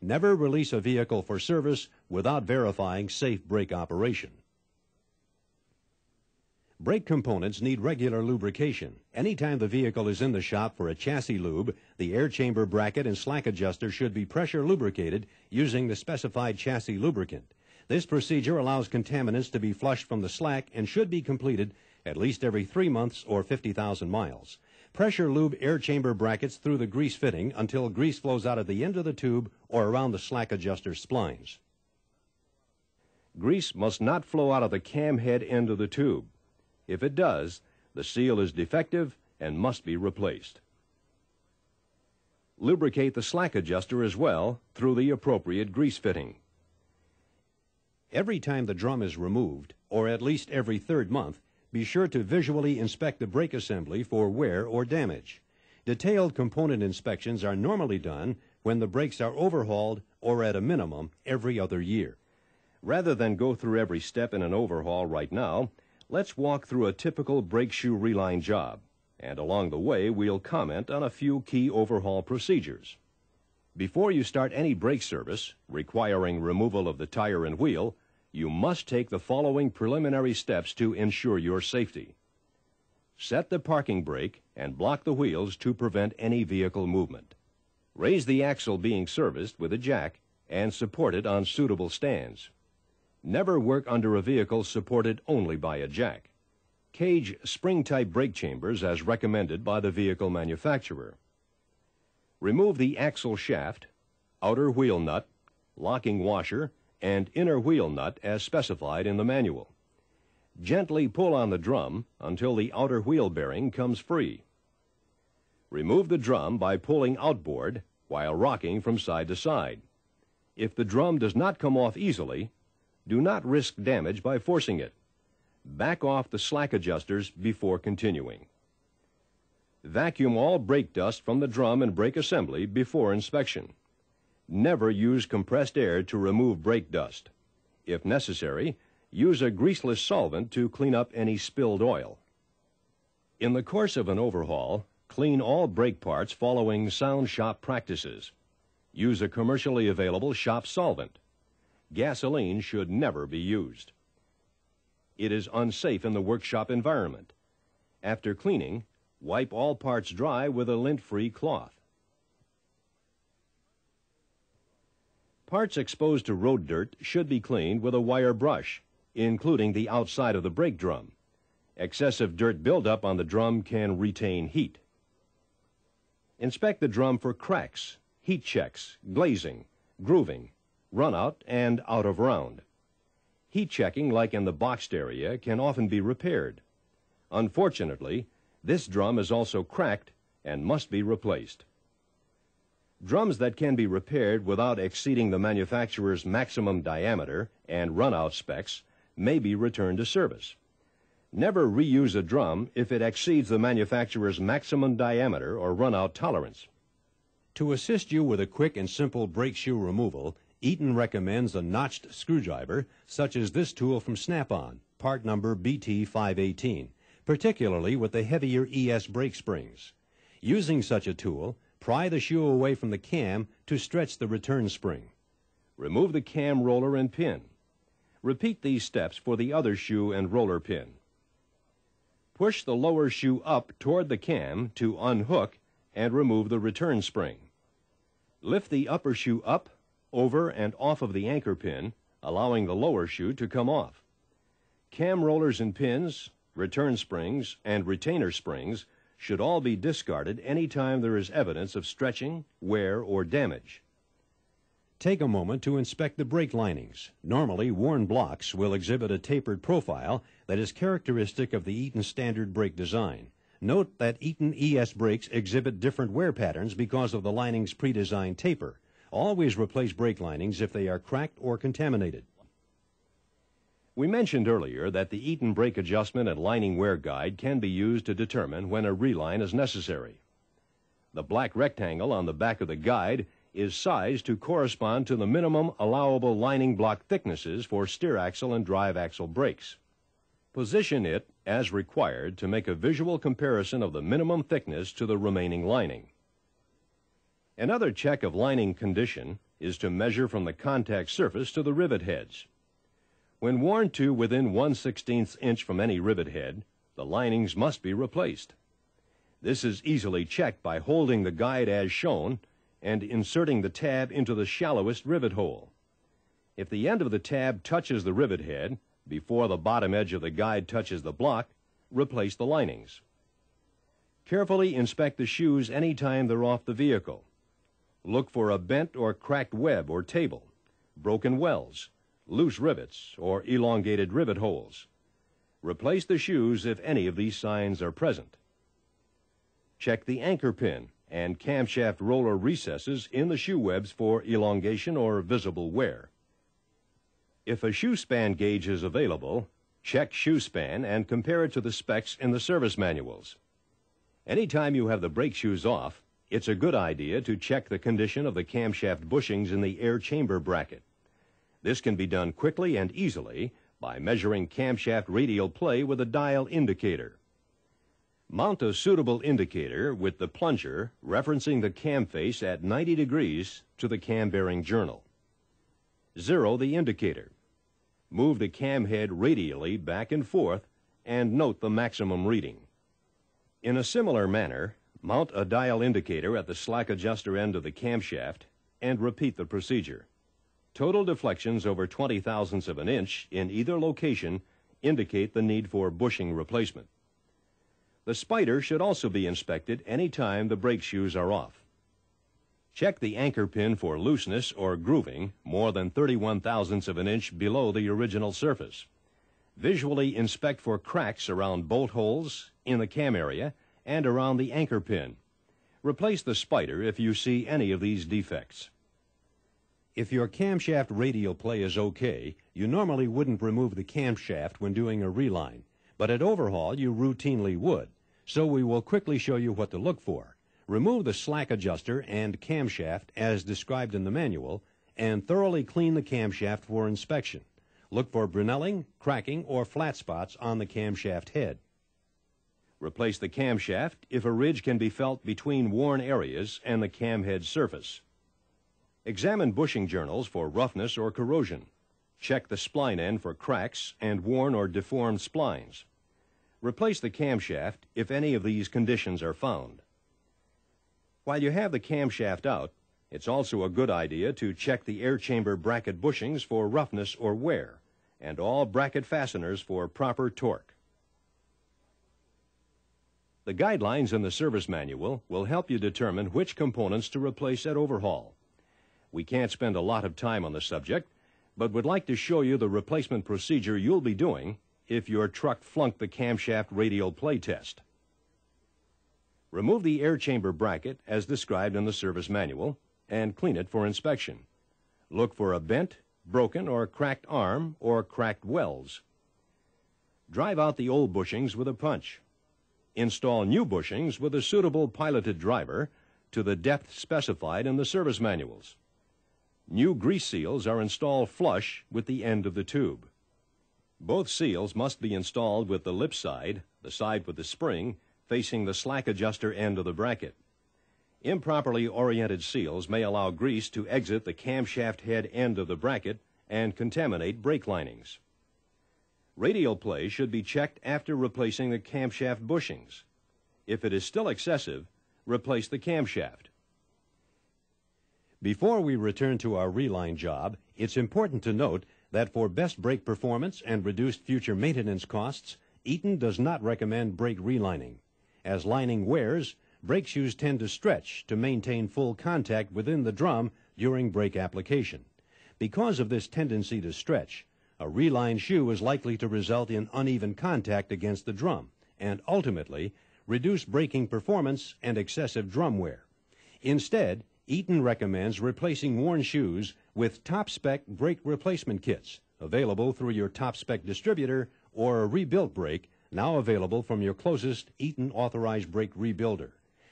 Never release a vehicle for service without verifying safe brake operation. Brake components need regular lubrication. Anytime the vehicle is in the shop for a chassis lube, the air chamber bracket and slack adjuster should be pressure lubricated using the specified chassis lubricant. This procedure allows contaminants to be flushed from the slack and should be completed at least every three months or 50,000 miles. Pressure lube air chamber brackets through the grease fitting until grease flows out of the end of the tube or around the slack adjuster splines. Grease must not flow out of the cam head end of the tube. If it does, the seal is defective and must be replaced. Lubricate the slack adjuster as well through the appropriate grease fitting. Every time the drum is removed, or at least every third month, be sure to visually inspect the brake assembly for wear or damage. Detailed component inspections are normally done when the brakes are overhauled or at a minimum every other year. Rather than go through every step in an overhaul right now, Let's walk through a typical brake shoe reline job, and along the way we'll comment on a few key overhaul procedures. Before you start any brake service requiring removal of the tire and wheel, you must take the following preliminary steps to ensure your safety. Set the parking brake and block the wheels to prevent any vehicle movement. Raise the axle being serviced with a jack and support it on suitable stands. Never work under a vehicle supported only by a jack. Cage spring-type brake chambers as recommended by the vehicle manufacturer. Remove the axle shaft, outer wheel nut, locking washer, and inner wheel nut as specified in the manual. Gently pull on the drum until the outer wheel bearing comes free. Remove the drum by pulling outboard while rocking from side to side. If the drum does not come off easily, do not risk damage by forcing it. Back off the slack adjusters before continuing. Vacuum all brake dust from the drum and brake assembly before inspection. Never use compressed air to remove brake dust. If necessary, use a greaseless solvent to clean up any spilled oil. In the course of an overhaul, clean all brake parts following sound shop practices. Use a commercially available shop solvent gasoline should never be used. It is unsafe in the workshop environment. After cleaning, wipe all parts dry with a lint-free cloth. Parts exposed to road dirt should be cleaned with a wire brush, including the outside of the brake drum. Excessive dirt buildup on the drum can retain heat. Inspect the drum for cracks, heat checks, glazing, grooving, run out, and out of round. Heat checking, like in the boxed area, can often be repaired. Unfortunately, this drum is also cracked and must be replaced. Drums that can be repaired without exceeding the manufacturer's maximum diameter and runout specs may be returned to service. Never reuse a drum if it exceeds the manufacturer's maximum diameter or runout tolerance. To assist you with a quick and simple brake shoe removal, Eaton recommends a notched screwdriver, such as this tool from Snap-on, part number BT518, particularly with the heavier ES brake springs. Using such a tool, pry the shoe away from the cam to stretch the return spring. Remove the cam roller and pin. Repeat these steps for the other shoe and roller pin. Push the lower shoe up toward the cam to unhook and remove the return spring. Lift the upper shoe up over and off of the anchor pin, allowing the lower shoe to come off. Cam rollers and pins, return springs, and retainer springs should all be discarded any time there is evidence of stretching, wear, or damage. Take a moment to inspect the brake linings. Normally, worn blocks will exhibit a tapered profile that is characteristic of the Eaton standard brake design. Note that Eaton ES brakes exhibit different wear patterns because of the lining's pre-designed taper. Always replace brake linings if they are cracked or contaminated. We mentioned earlier that the Eaton brake adjustment and lining wear guide can be used to determine when a reline is necessary. The black rectangle on the back of the guide is sized to correspond to the minimum allowable lining block thicknesses for steer axle and drive axle brakes. Position it as required to make a visual comparison of the minimum thickness to the remaining lining. Another check of lining condition is to measure from the contact surface to the rivet heads. When worn to within 1 16th inch from any rivet head, the linings must be replaced. This is easily checked by holding the guide as shown and inserting the tab into the shallowest rivet hole. If the end of the tab touches the rivet head before the bottom edge of the guide touches the block, replace the linings. Carefully inspect the shoes any time they're off the vehicle. Look for a bent or cracked web or table, broken wells, loose rivets, or elongated rivet holes. Replace the shoes if any of these signs are present. Check the anchor pin and camshaft roller recesses in the shoe webs for elongation or visible wear. If a shoe span gauge is available, check shoe span and compare it to the specs in the service manuals. Anytime you have the brake shoes off, it's a good idea to check the condition of the camshaft bushings in the air chamber bracket. This can be done quickly and easily by measuring camshaft radial play with a dial indicator. Mount a suitable indicator with the plunger referencing the cam face at 90 degrees to the cam bearing journal. Zero the indicator. Move the cam head radially back and forth and note the maximum reading. In a similar manner, mount a dial indicator at the slack adjuster end of the camshaft and repeat the procedure. Total deflections over 20 thousandths of an inch in either location indicate the need for bushing replacement. The spider should also be inspected any time the brake shoes are off. Check the anchor pin for looseness or grooving more than 31 thousandths of an inch below the original surface. Visually inspect for cracks around bolt holes, in the cam area, and around the anchor pin. Replace the spider if you see any of these defects. If your camshaft radial play is okay, you normally wouldn't remove the camshaft when doing a reline, but at overhaul you routinely would. So we will quickly show you what to look for. Remove the slack adjuster and camshaft as described in the manual and thoroughly clean the camshaft for inspection. Look for brinelling, cracking, or flat spots on the camshaft head. Replace the camshaft if a ridge can be felt between worn areas and the cam head surface. Examine bushing journals for roughness or corrosion. Check the spline end for cracks and worn or deformed splines. Replace the camshaft if any of these conditions are found. While you have the camshaft out, it's also a good idea to check the air chamber bracket bushings for roughness or wear, and all bracket fasteners for proper torque. The guidelines in the service manual will help you determine which components to replace at overhaul. We can't spend a lot of time on the subject, but would like to show you the replacement procedure you'll be doing if your truck flunked the camshaft radial play test. Remove the air chamber bracket as described in the service manual and clean it for inspection. Look for a bent, broken, or cracked arm or cracked wells. Drive out the old bushings with a punch. Install new bushings with a suitable piloted driver to the depth specified in the service manuals. New grease seals are installed flush with the end of the tube. Both seals must be installed with the lip side, the side with the spring, facing the slack adjuster end of the bracket. Improperly oriented seals may allow grease to exit the camshaft head end of the bracket and contaminate brake linings. Radial play should be checked after replacing the camshaft bushings. If it is still excessive, replace the camshaft. Before we return to our reline job, it's important to note that for best brake performance and reduced future maintenance costs, Eaton does not recommend brake relining. As lining wears, brake shoes tend to stretch to maintain full contact within the drum during brake application. Because of this tendency to stretch, a relined shoe is likely to result in uneven contact against the drum and ultimately reduce braking performance and excessive drum wear. Instead, Eaton recommends replacing worn shoes with top spec brake replacement kits available through your top spec distributor or a rebuilt brake now available from your closest Eaton authorized brake rebuilder.